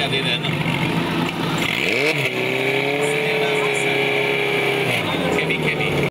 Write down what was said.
hacia